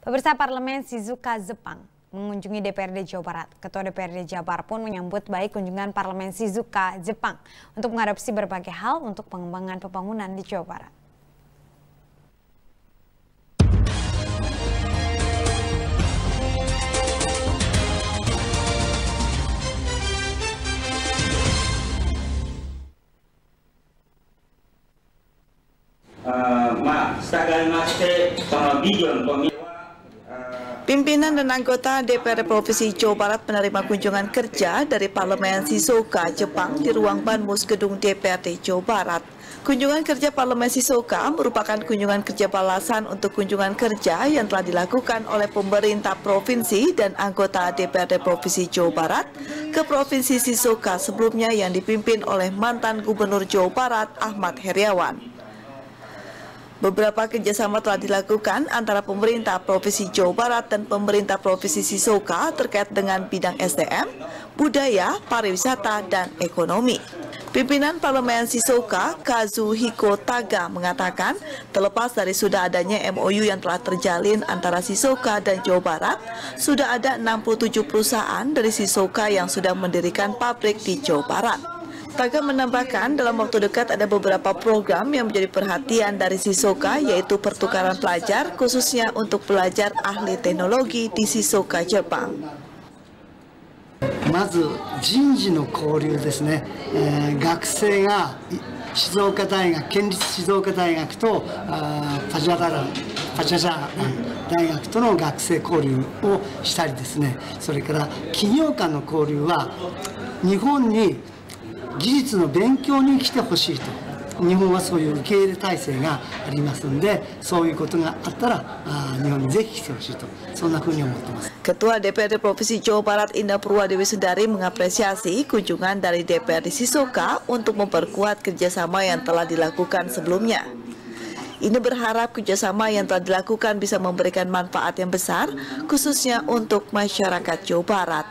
Pemirsa Parlemen Shizuka Jepang mengunjungi DPRD Jawa Barat. Ketua DPRD Jabar pun menyambut baik kunjungan Parlemen Shizuka Jepang untuk mengadopsi berbagai hal untuk pengembangan pembangunan di Jawa Barat. Uh, まあ、従いまして、そのビジョンと Pimpinan dan anggota DPR Provinsi Jawa Barat menerima kunjungan kerja dari Parlemen Shizuoka, Jepang di ruang Banmus Gedung DPRD Jawa Barat. Kunjungan kerja Parlemen Shizuoka merupakan kunjungan kerja balasan untuk kunjungan kerja yang telah dilakukan oleh pemerintah provinsi dan anggota DPRD Provinsi Jawa Barat ke Provinsi Shizuoka sebelumnya yang dipimpin oleh mantan Gubernur Jawa Barat Ahmad Heriawan. Beberapa kerjasama telah dilakukan antara pemerintah Provinsi Jawa Barat dan pemerintah Provinsi Sisoka terkait dengan bidang SDM, budaya, pariwisata, dan ekonomi. Pimpinan Parlemen Sisoka, Kazuhiko Taga, mengatakan terlepas dari sudah adanya MOU yang telah terjalin antara Sisoka dan Jawa Barat, sudah ada 67 perusahaan dari Sisoka yang sudah mendirikan pabrik di Jawa Barat. Taga menambahkan dalam waktu dekat ada beberapa program yang menjadi perhatian dari Sisoka yaitu pertukaran pelajar khususnya untuk pelajar ahli teknologi di Sisoka Jepang. まず人事の交流ですね、えー、学生が静岡大学県立静岡大学とあパジャダラパチャジャ大学との学生交流をしたりですねそれから企業間の交流は日本に 技術の勉強に来てほしいと日本はそういう受け入れ体制がありますのでそういうことがあったらあ日本にぜひ来てほしいとそんなふうに思ってます Ketua DPRD Provinsi Jawa Barat Indah Purwadewi Sundari mengapresiasi kunjungan dari DPRD Sisoka untuk memperkuat kerjasama yang telah dilakukan sebelumnya. Ini berharap kerjasama yang telah dilakukan bisa memberikan manfaat yang besar, khususnya untuk masyarakat Jawa Barat.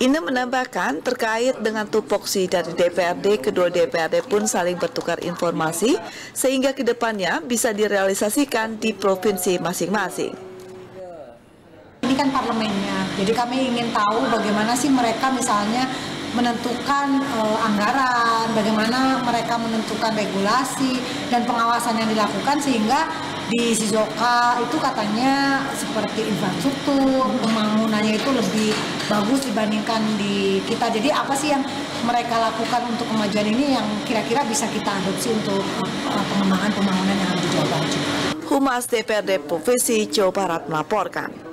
Ini menambahkan terkait dengan tupoksi dari DPRD, kedua DPRD pun saling bertukar informasi sehingga ke depannya bisa direalisasikan di provinsi masing-masing. Ini kan parlemennya, jadi kami ingin tahu bagaimana sih mereka misalnya menentukan uh, anggaran, bagaimana mereka menentukan regulasi dan pengawasan yang dilakukan sehingga di Shizuoka itu katanya seperti infrastruktur pembangunannya itu lebih bagus dibandingkan di kita jadi apa sih yang mereka lakukan untuk kemajuan ini yang kira-kira bisa kita adopsi untuk uh, pengembangan pembangunan yang ada di Jawa Humas DPRD Provinsi Jawa Barat melaporkan.